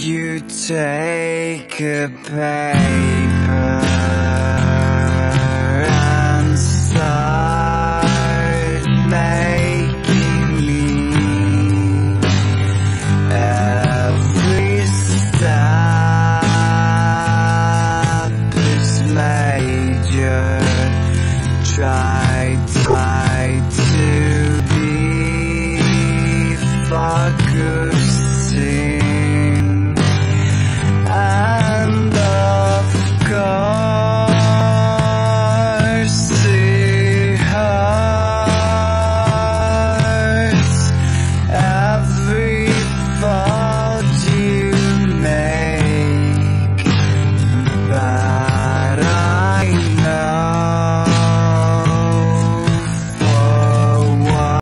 You Take a paper and start making me every step is major. Try, try to be focused